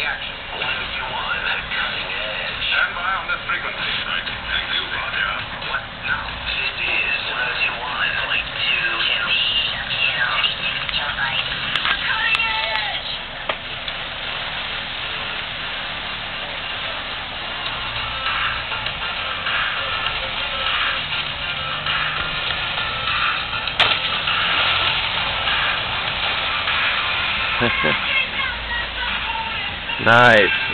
the action. 101, cutting edge. Stand by on this frequency. Right. Thank you, Roger. What now? This is 101.2 Cutting edge! Nice.